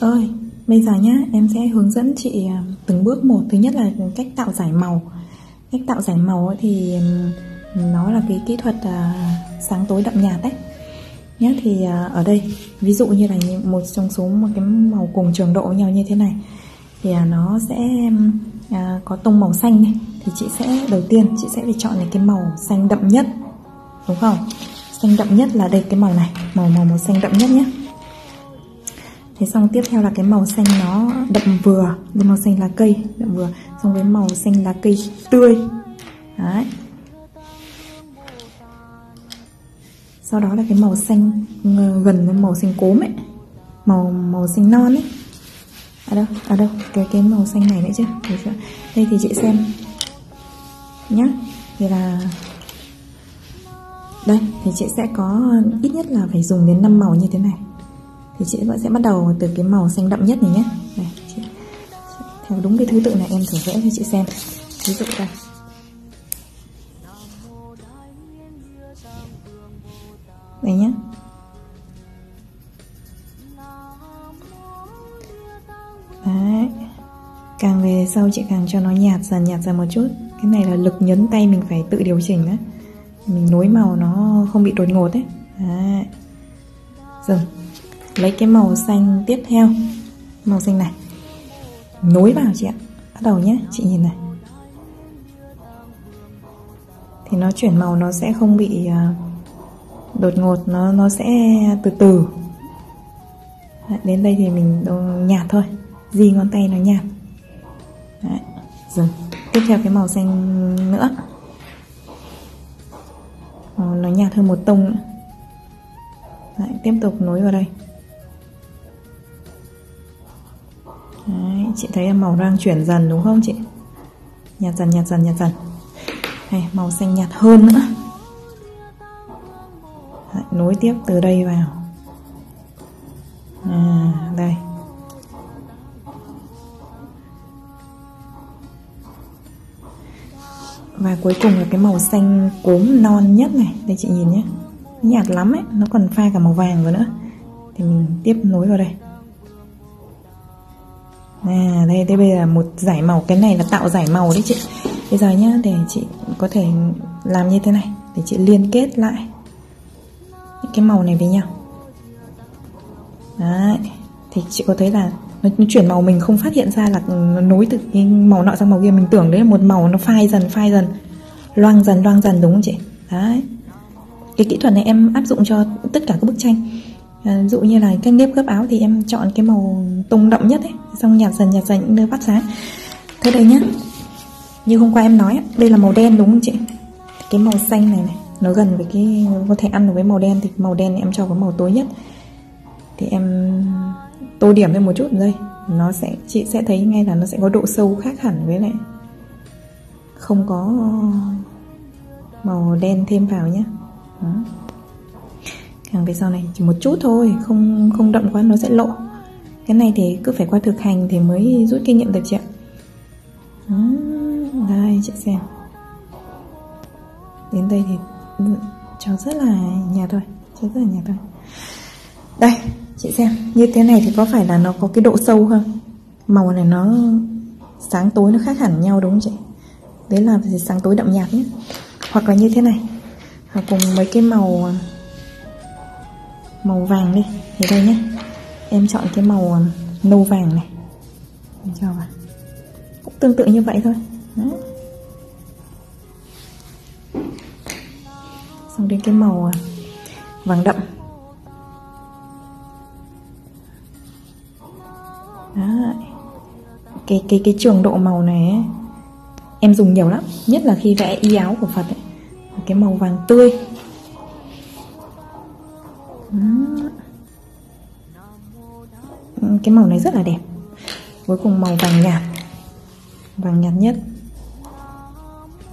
Chị ơi, bây giờ nhá, em sẽ hướng dẫn chị à, từng bước một. Thứ nhất là cách tạo giải màu. Cách tạo giải màu thì nó là cái kỹ thuật à, sáng tối đậm nhạt đấy. Nhé thì à, ở đây ví dụ như là một trong số một cái màu cùng trường độ với nhau như thế này thì nó sẽ có tông màu xanh này thì chị sẽ đầu tiên chị sẽ phải chọn cái màu xanh đậm nhất đúng không? Xanh đậm nhất là đây cái màu này màu màu màu xanh đậm nhất nhé thế xong tiếp theo là cái màu xanh nó đậm vừa. Cái màu xanh lá cây đậm vừa. Xong với màu xanh lá cây tươi. Đấy. Sau đó là cái màu xanh ừ, gần với màu xanh cốm ấy. Màu màu xanh non ấy. Ở đâu ở đâu, cái cái màu xanh này nữa chứ đây thì chị xem. Nhá. Thì là đây, thì chị sẽ có ít nhất là phải dùng đến 5 màu như thế này thì chị sẽ bắt đầu từ cái màu xanh đậm nhất này nhé. Này, chị, theo đúng cái thứ tự này em thử vẽ cho chị xem. Ví dụ đây. Đây nhé đấy. Càng về sau chị càng cho nó nhạt dần nhạt dần một chút. Cái này là lực nhấn tay mình phải tự điều chỉnh đấy mình nối màu nó không bị đột ngột ấy. Đấy. Dừng lấy cái màu xanh tiếp theo. Màu xanh này. Nối vào chị ạ. Bắt đầu nhé chị nhìn này. Thì nó chuyển màu nó sẽ không bị à, đột ngột nó nó sẽ từ từ. Đến đây thì mình nhạt thôi. Di ngón tay nó nhạt. Đấy, dừng tiếp theo cái màu xanh nữa. Nó nhạt hơn một tông nữa. Đấy, tiếp tục nối vào đây. Chị thấy màu đang chuyển dần đúng không chị? Nhạt dần nhạt dần nhạt dần. Này màu xanh nhạt hơn nữa. Đấy, nối tiếp từ đây vào. À, đây. Và cuối cùng là cái màu xanh cốm non nhất này. Đây chị nhìn nhé. Nhạt lắm ấy nó còn pha cả màu vàng vào nữa. Thì mình tiếp nối vào đây à đây đây bây giờ một giải màu cái này là tạo giải màu đấy chị. Bây giờ nhá để chị có thể làm như thế này để chị liên kết lại những cái màu này với nhau. Đấy thì chị có thấy là nó, nó chuyển màu mình không phát hiện ra là nó nối từ cái màu nọ sang màu kia. Mình tưởng đấy là một màu nó phai dần phai dần loang dần loang dần đúng không chị? Đấy. Cái kỹ thuật này em áp dụng cho tất cả các bức tranh à, dụ như là cái nếp gấp áo thì em chọn cái màu tông đậm nhất ấy xong nhạt dần nhạt dần những nơi phát sáng. Thế đây nhá. Như hôm qua em nói đây là màu đen đúng không chị? Cái màu xanh này này nó gần với cái có thể ăn được với màu đen thì màu đen này em cho cái màu tối nhất. Thì em tô điểm lên một chút đây. Nó sẽ chị sẽ thấy ngay là nó sẽ có độ sâu khác hẳn với lại không có màu đen thêm vào nhé Đó càng về sau này chỉ một chút thôi, không không đậm quá, nó sẽ lộ. Cái này thì cứ phải qua thực hành thì mới rút kinh nghiệm được chị ạ. Đây, chị xem. Đến đây thì ừ, cho rất là nhà thôi cho rất là nhà thôi. Đây, chị xem, như thế này thì có phải là nó có cái độ sâu không? Màu này nó sáng tối nó khác hẳn nhau đúng không chị? Đấy là sáng tối đậm nhạt nhé. Hoặc là như thế này, hoặc cùng mấy cái màu à, màu vàng đi. Thì đây nhé. Em chọn cái màu um, nâu vàng này. Em cho vào. Cũng tương tự như vậy thôi. Đó. xong đến cái màu um, vàng đậm. Đó. cái cái cái trường độ màu này ấy, em dùng nhiều lắm. Nhất là khi vẽ y áo của Phật ấy. cái màu vàng tươi. Cái màu này rất là đẹp. Cuối cùng màu vàng nhạt. Vàng nhạt nhất.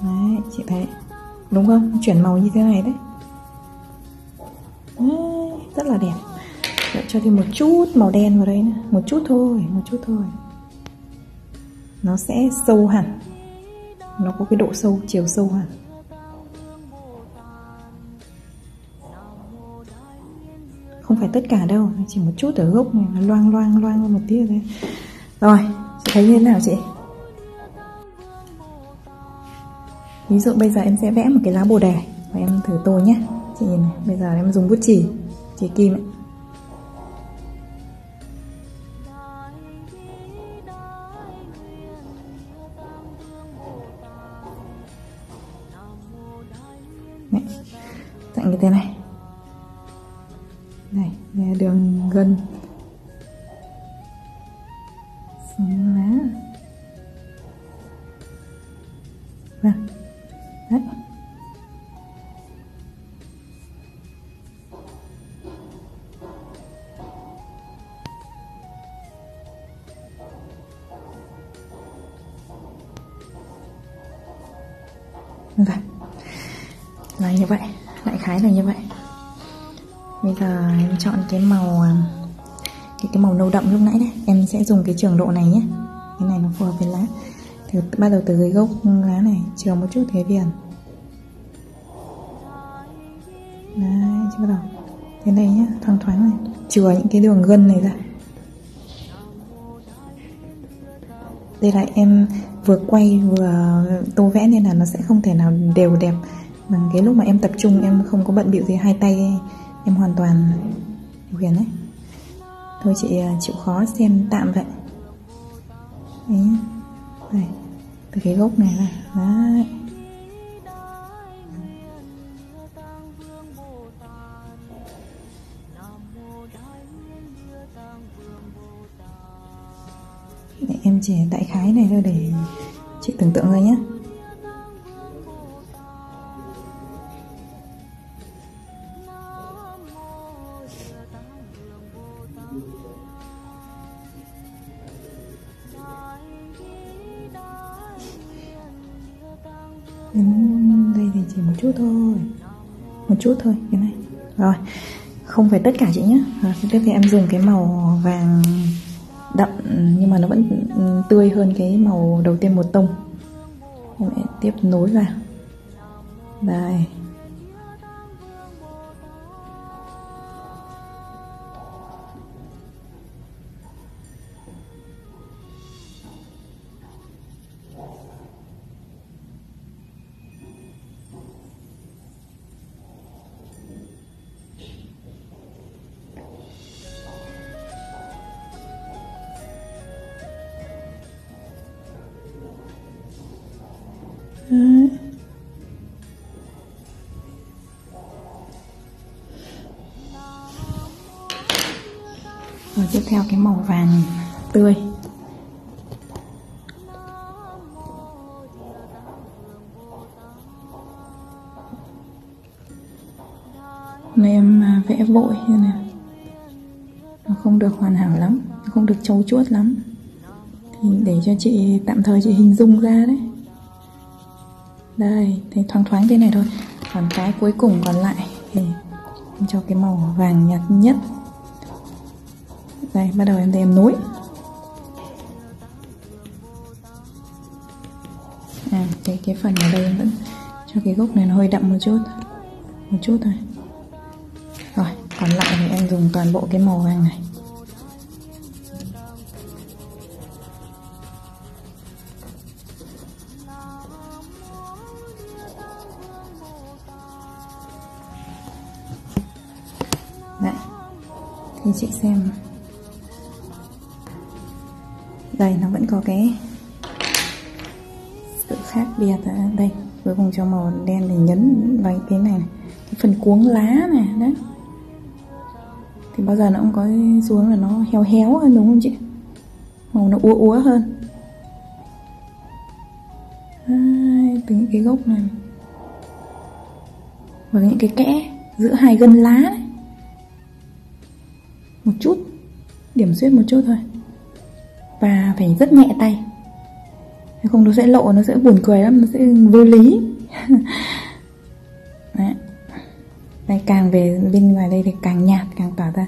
Đấy chị thấy. Đúng không? Chuyển màu như thế này đấy, đấy rất là đẹp. Vậy cho thêm một chút màu đen vào đây nữa. Một chút thôi một chút thôi. Nó sẽ sâu hẳn. Nó có cái độ sâu chiều sâu hẳn. Phải tất cả đâu, chỉ một chút ở gốc này, loang loang loang một tí thôi. Rồi, chị thấy như thế nào chị? Ví dụ bây giờ em sẽ vẽ một cái lá bồ đề, và em thử tô nhé. Chị nhìn này, bây giờ em dùng bút chỉ chỉ kim ấy. Phần lá vâng đấy Vâng là như vậy đại khái là như vậy bây giờ em chọn cái màu à, cái màu nâu đậm lúc nãy đấy em sẽ dùng cái trường độ này nhé. Cái này nó phù hợp với lá. Thì bắt đầu từ cái gốc lá này chừa một chút thế viền đấy chứ bắt đầu. Thế này nhá thoáng thoáng này. Chừa những cái đường gân này ra. Đây là em vừa quay vừa tô vẽ nên là nó sẽ không thể nào đều đẹp bằng cái lúc mà em tập trung em không có bận bịu gì hai tay em hoàn toàn điều khiển đấy thôi chị à, chịu khó xem tạm vậy. Đấy đây từ cái gốc này này, đấy. Để em chỉ đại khái này thôi để chị tưởng tượng ra nhé. Chút thôi cái này. Rồi không phải tất cả chị nhé rồi, tiếp theo em dùng cái màu vàng đậm nhưng mà nó vẫn tươi hơn cái màu đầu tiên một tông. Em tiếp nối vào. Đây. Đấy. Rồi tiếp theo cái màu vàng tươi. Này em à, vẽ vội như này. Nó không được hoàn hảo lắm Nó không được trâu chuốt lắm. Thì để cho chị, tạm thời chị hình dung ra đấy đây thì thoáng thoáng thế này thôi. Còn cái cuối cùng còn lại thì em cho cái màu vàng nhạt nhất. Đây, bắt đầu em đem em nối à cái cái phần ở đây em vẫn cho cái gốc này nó hơi đậm một chút. Một chút thôi. Rồi, còn lại thì em dùng toàn bộ cái màu vàng này. Chị xem. Đây nó vẫn có cái Sự khác biệt ở đây Cuối cùng cho màu đen để nhấn vào cái này, này. Cái phần cuống lá này đấy. Thì bao giờ nó cũng có xuống là nó héo héo hơn đúng không chị? Màu nó úa úa hơn. À, từ những cái gốc này. Và những cái kẽ giữa hai gân lá này một chút điểm xuyết một chút thôi. Và phải rất nhẹ tay. Không nó sẽ lộ nó sẽ buồn cười lắm nó sẽ vô lý. Đấy. đây càng về bên ngoài đây thì càng nhạt càng tỏa ra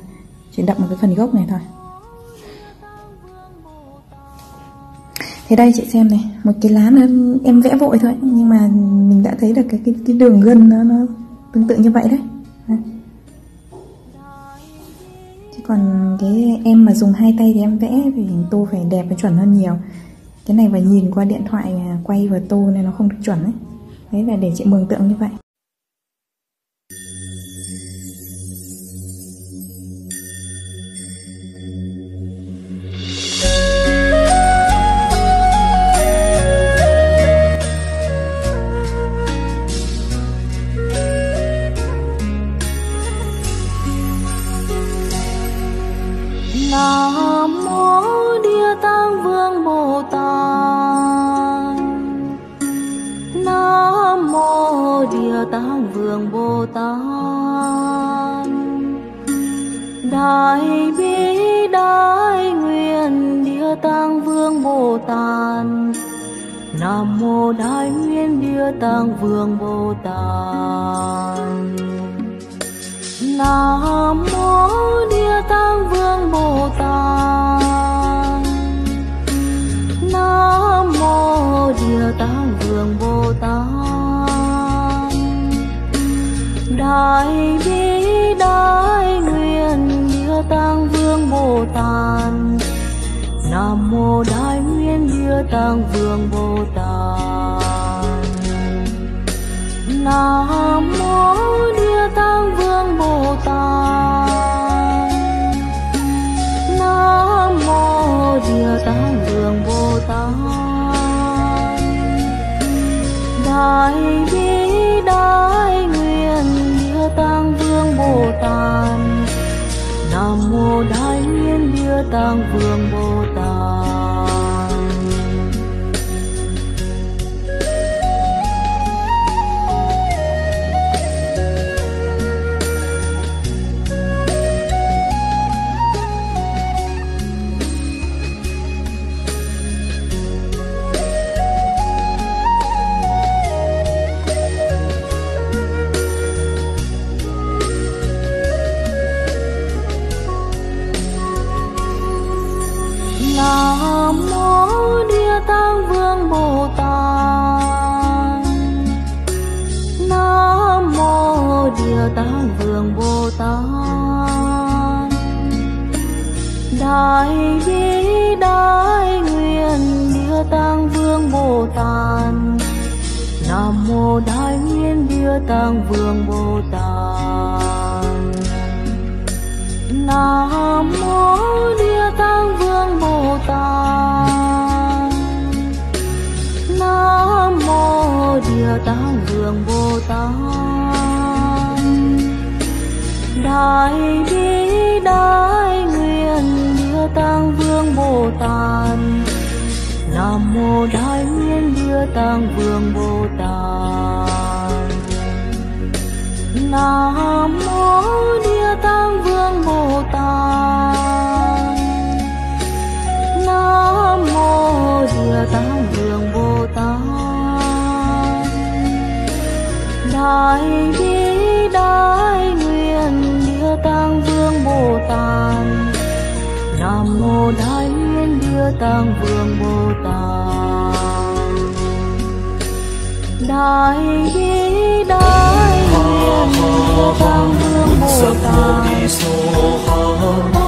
chỉ đậm một cái phần gốc này thôi. Thế đây chị xem này một cái lá nó em vẽ vội thôi nhưng mà mình đã thấy được cái cái, cái đường gân nó nó tương tự như vậy đấy còn cái em mà dùng hai tay thì em vẽ thì tô phải đẹp và chuẩn hơn nhiều. Cái này phải nhìn qua điện thoại quay vào tô nên nó không được chuẩn ấy. Đấy là để chị mường tượng như vậy. Đại nguyện địa tạng vương bồ tát. Nam mô địa tạng vương bồ tát. Nam mô địa tạng vương bồ tát. Đại bi đại nguyện địa tạng vương bồ tát. Nam mô đại nguyện địa tạng vương bồ đại đại nguyện địa tạng vương bồ tát. Nam mô đại nguyện địa tạng vương bồ tát. Nam mô địa tạng vương bồ tát. Nam mô địa tạng vương bồ tát. Đại bi đại tăng vương bồ tát nam mô đại nguyện địa tăng vương bồ tát nam mô địa tăng vương bồ tát nam mô địa tăng vương bồ tát đại bi đại nguyện địa tăng vương bồ tát nam mô đại nguyện đưa tăng vương bồ tát. Đại bi đại nguyện đưa tăng vương bồ tát.